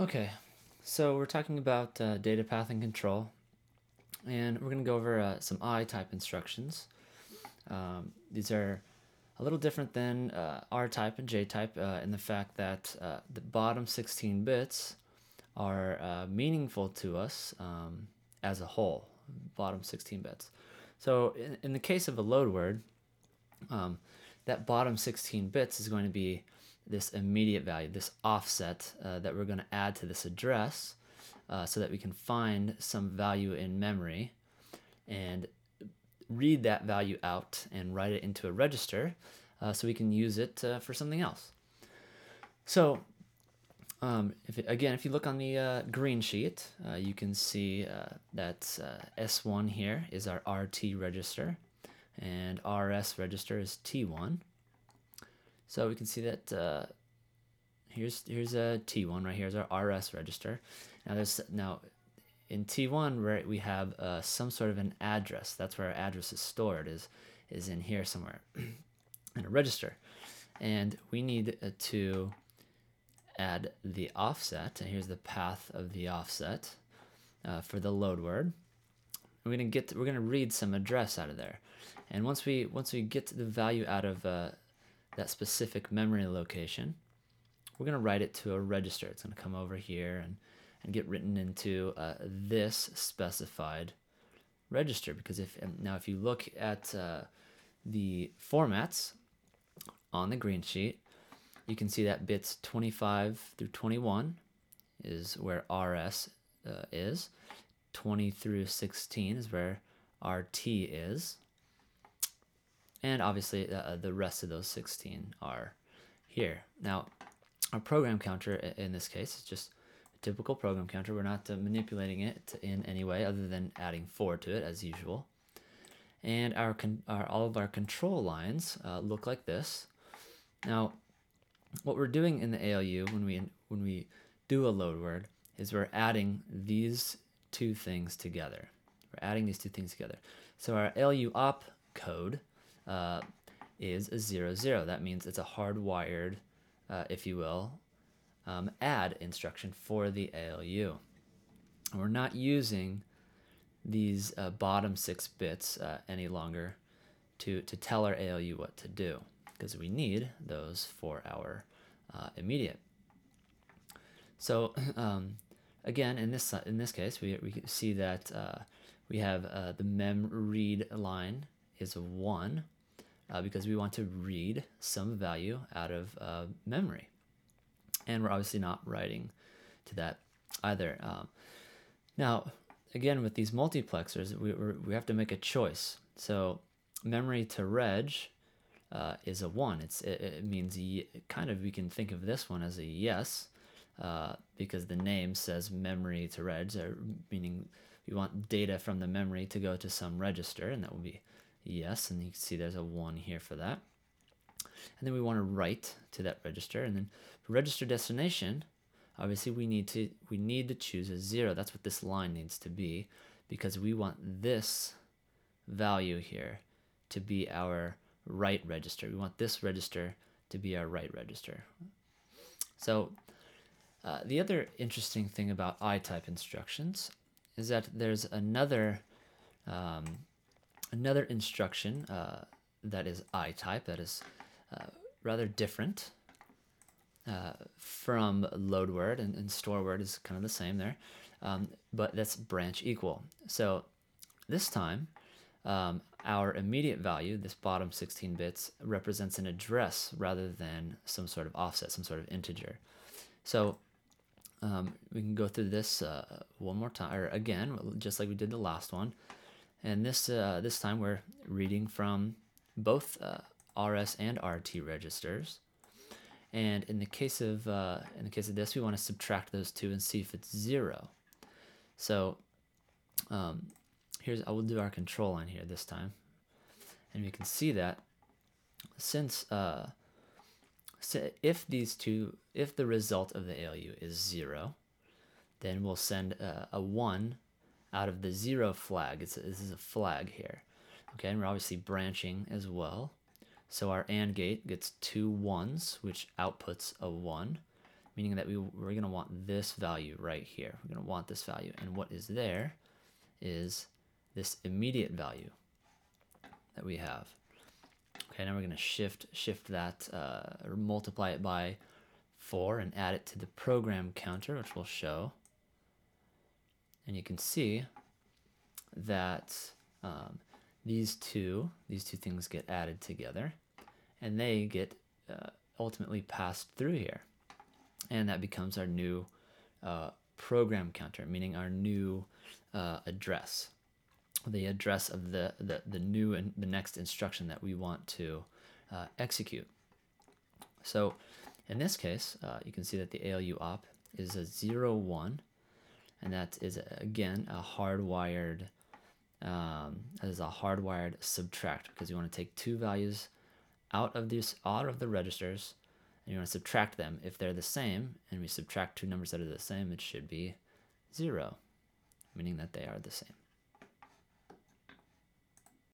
Okay, so we're talking about uh, data path and control, and we're going to go over uh, some I-type instructions. Um, these are a little different than uh, R-type and J-type uh, in the fact that uh, the bottom 16 bits are uh, meaningful to us um, as a whole, bottom 16 bits. So in, in the case of a load word, um, that bottom 16 bits is going to be this immediate value, this offset uh, that we're going to add to this address uh, so that we can find some value in memory and read that value out and write it into a register uh, so we can use it uh, for something else. So um, if it, again, if you look on the uh, green sheet, uh, you can see that S1 here is our RT register and RS register is T1. So we can see that uh, here's here's a T1 right here is our RS register. Now there's now in T1 right we have uh, some sort of an address. That's where our address is stored is is in here somewhere in a register, and we need uh, to add the offset. And here's the path of the offset uh, for the load word. We're gonna get to, we're gonna read some address out of there, and once we once we get the value out of uh, that specific memory location, we're going to write it to a register. It's going to come over here and, and get written into uh, this specified register. Because if now if you look at uh, the formats on the green sheet, you can see that bits 25 through 21 is where RS uh, is. 20 through 16 is where RT is. And obviously, uh, the rest of those 16 are here. Now, our program counter in this case is just a typical program counter. We're not uh, manipulating it in any way other than adding 4 to it as usual. And our, our all of our control lines uh, look like this. Now, what we're doing in the ALU when we when we do a load word is we're adding these two things together. We're adding these two things together. So our ALU op code uh, is a zero zero. That means it's a hardwired, uh, if you will, um, add instruction for the ALU. we're not using these uh, bottom six bits uh, any longer to, to tell our ALU what to do because we need those for our uh, immediate. So um, again, in this in this case, we, we see that uh, we have the mem read line is 1 uh, because we want to read some value out of uh, memory. And we're obviously not writing to that either. Um, now, again, with these multiplexers, we, we have to make a choice. So memory to reg uh, is a 1. It's, it, it means kind of we can think of this one as a yes uh, because the name says memory to reg, meaning we want data from the memory to go to some register, and that will be yes, and you can see there's a 1 here for that. And then we want to write to that register, and then register destination, obviously we need to we need to choose a 0. That's what this line needs to be, because we want this value here to be our write register. We want this register to be our write register. So uh, the other interesting thing about I-type instructions is that there's another um, another instruction uh, that is I-type, that is uh, rather different uh, from load word and, and, store word is kind of the same there, um, but that's branch equal. So this time, um, our immediate value, this bottom 16 bits, represents an address rather than some sort of offset, some sort of integer. So um, we can go through this uh, one more time, or again, just like we did the last one. And this uh, this time we're reading from both uh, RS and RT registers. And in the case of uh, in the case of this, we want to subtract those two and see if it's zero. So um, here's I will do our control line here this time, and we can see that since uh, so if these two if the result of the ALU is zero, then we'll send uh, a one out of the zero flag. It's, this is a flag here. Okay, and we're obviously branching as well. So our AND gate gets two ones, which outputs a one. meaning that we, we're going to want this value right here. We're going to want this value. And what is there is this immediate value that we have. Okay, now we're going to shift shift that uh, or multiply it by 4 and add it to the program counter, which we'll show. And you can see that um, these two these two things get added together, and they get uh, ultimately passed through here, and that becomes our new uh, program counter, meaning our new uh, address the address of the, the, the new and the next instruction that we want to uh, execute. So in this case, uh, you can see that the ALU op is a 0, 1, and that is, again, a hardwired, um, a hardwired subtract, because you want to take two values out of this out of the registers, and you want to subtract them. If they're the same, and we subtract two numbers that are the same, it should be 0, meaning that they are the same.